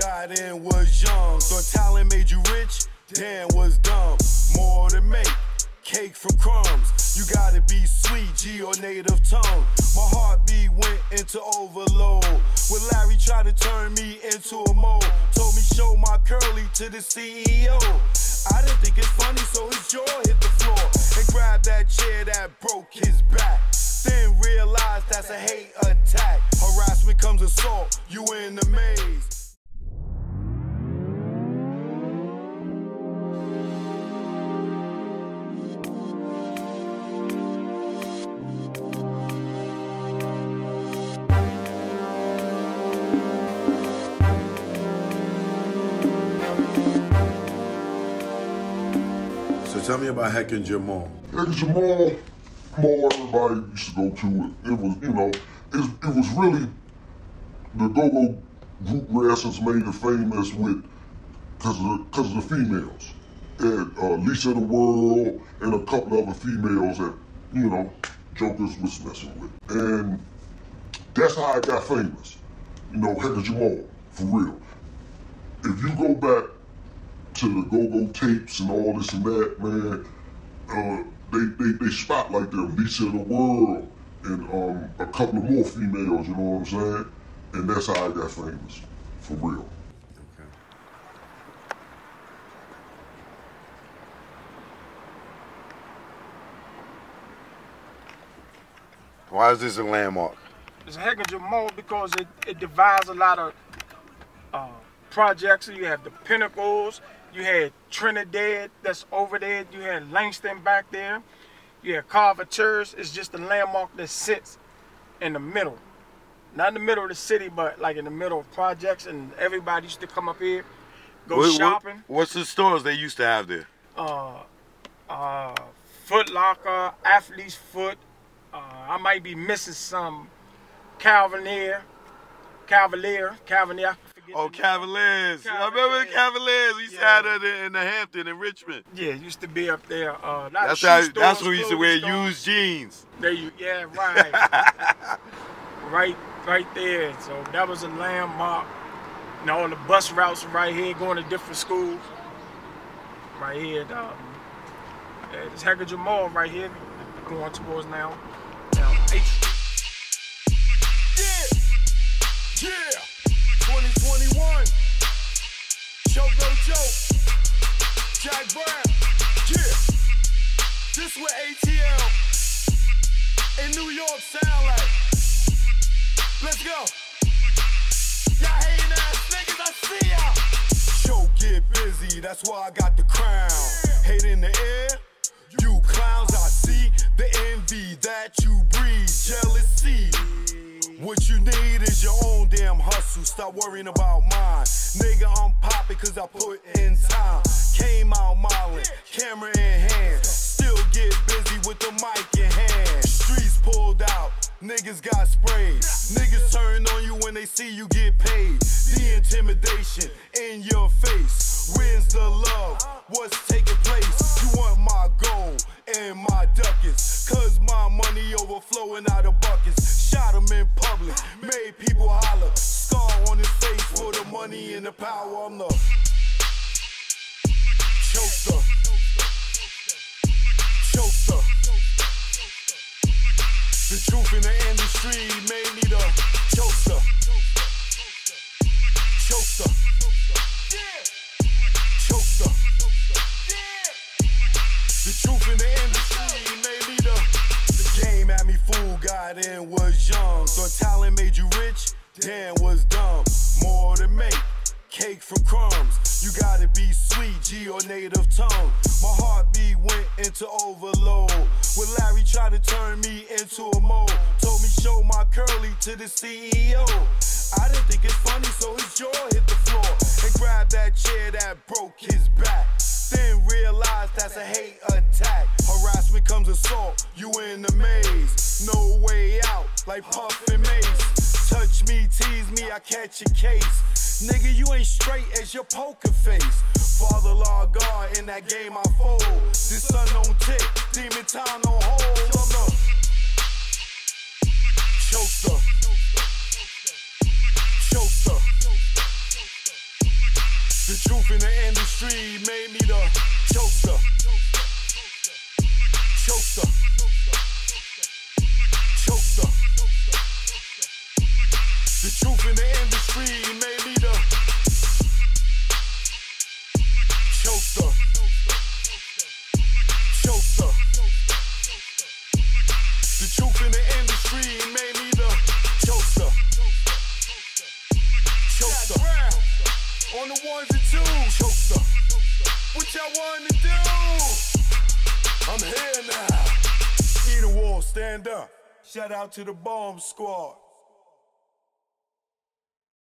got in was young. Thought talent made you rich, damn was dumb. More to make, cake from crumbs. You gotta be sweet, G or native tongue. My heartbeat went into overload. When Larry tried to turn me into a mole, told me show my curly to the CEO. I didn't think it's funny, so his jaw hit the floor and grabbed that chair that broke his back. Then realized that's a hate attack. Harassment comes assault, you in the maze. Tell me about Hechinger Mall. And Jamal, Mall, everybody used to go to it. It was, you know, it, it was really the go-go group Rare Essence made it famous with because of, the- of the females. And uh, Lisa the World and a couple other females that, you know, Jokers was messing with. And that's how I got famous. You know, Heck and Jamal, for real. If you go back to the go-go tapes and all this and that, man, uh, they, they, they spotlight them, Lisa of the World, and um, a couple of more females, you know what I'm saying? And that's how I got famous, for real. Why is this a landmark? It's a Hechinger Mall because it, it divides a lot of uh, projects. You have the Pinnacles, you had Trinidad that's over there, you had Langston back there, you had Carver Church. It's just a landmark that sits in the middle. Not in the middle of the city, but like in the middle of projects, and everybody used to come up here, go What- what- shopping. what's the stores they used to have there? uh, uh, Foot Locker, Athlete's Foot. Uh, I might be missing some Cavalier, Cavalier, Cavalier. I forget Oh, the name. Cavaliers. I remember the Cavaliers. We used to Yeah. have that in, in the Hampton in Richmond. Yeah, used to be up there. Uh, lot That's how. stores, That's who used to wear stores. used jeans. There you, yeah, right, right, right there. So that was a landmark. You know, all the bus routes right here going to different schools. Right here, the, um, yeah, this Hechinger Mall right here going towards now. now H. Joke. Jack Brown. Yeah. This what ATL in New York sound like. Let's go. Y'all hating ass niggas, I see y'all. Show get busy, that's why I got the crown. Hate in the air, you clowns, I see the envy that you breed, jealousy. What you need is your own damn hustle. Stop worrying about mine. I'm cause I put in time. Came out modeling, camera in hand. Still get busy with the mic in hand. Streets pulled out, niggas got sprayed. Niggas turn on you when they see you get paid. The intimidation in your face. Where's the love? What's taking place? You want my gold and my ducats. Cause my overflowing out of buckets. Shot him in public, made people holler. Scar on his face for the money and the power. I'm the chokester. In, was young. Thought talent made you rich, damn, was dumb. More to make, cake from crumbs. You gotta be sweet, G or native tongue. My heartbeat went into overload. When Larry tried to turn me into a mole, told me show my curly to the CEO. I didn't think it's funny, so his jaw hit the floor and grabbed that chair that broke his back. Then realized that's a hate attack. You in the maze. No way out, like Puff and Mace. Touch me, tease me, I catch a case. Nigga, you ain't straight as your poker face. Father law God, in that game I fold. This sun don't tick, demon time don't hold. I'm the. Y'all to do? I'm here now. Eden Wall, stand up. Shout out to the bomb squad.